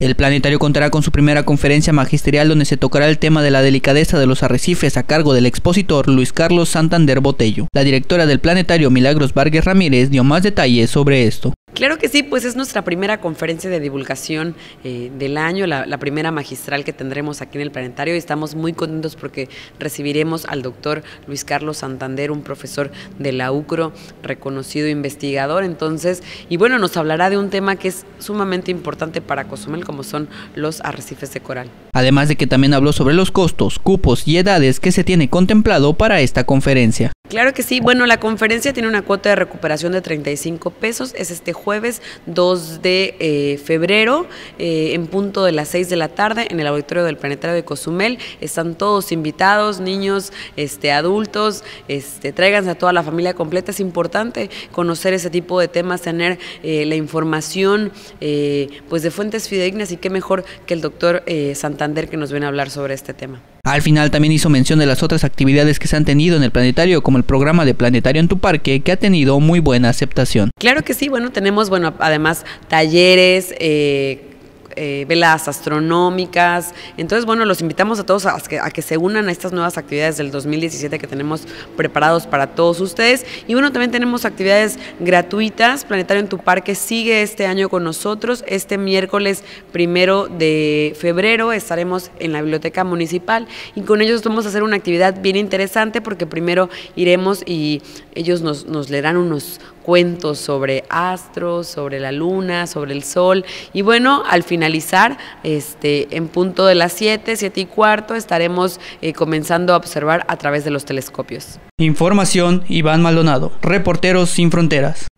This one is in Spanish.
El planetario contará con su primera conferencia magisterial donde se tocará el tema de la delicadeza de los arrecifes a cargo del expositor Luis Carlos Santander Botello. La directora del planetario Milagros Vargas Ramírez dio más detalles sobre esto. Claro que sí, pues es nuestra primera conferencia de divulgación eh, del año, la, la, primera magistral que tendremos aquí en el planetario y estamos muy contentos porque recibiremos al doctor Luis Carlos Santander, un profesor de la UCRO, reconocido investigador, entonces, y bueno, nos hablará de un tema que es sumamente importante para Cozumel, como son los arrecifes de coral. Además de que también habló sobre los costos, cupos y edades que se tiene contemplado para esta conferencia. Claro que sí. Bueno, la conferencia tiene una cuota de recuperación de 35 pesos. Es este jueves 2 de eh, febrero, eh, en punto de las 6 de la tarde, en el auditorio del Planetario de Cozumel. Están todos invitados, niños, este, adultos. Este, tráiganse a toda la familia completa. Es importante conocer ese tipo de temas, tener eh, la información pues de fuentes fidedignas y qué mejor que el doctor Santander que nos viene a hablar sobre este tema. Al final también hizo mención de las otras actividades que se han tenido en el planetario, como el programa de Planetario en tu Parque, que ha tenido muy buena aceptación. Claro que sí, bueno, tenemos, bueno, además talleres, eh, eh, velas astronómicas. Entonces, bueno, los invitamos a todos a que, se unan a estas nuevas actividades del 2017 que tenemos preparados para todos ustedes. Y bueno, también tenemos actividades gratuitas. Planetario en tu Parque sigue este año con nosotros. Este miércoles primero de febrero estaremos en la Biblioteca Municipal y con ellos vamos a hacer una actividad bien interesante porque primero iremos y ellos nos, nos leerán unos cuentos sobre astros, sobre la luna, sobre el sol. Y bueno, al este, en punto de las 7, 7 y cuarto, estaremos eh, comenzando a observar a través de los telescopios. Información, Iván Maldonado, Reporteros Sin Fronteras.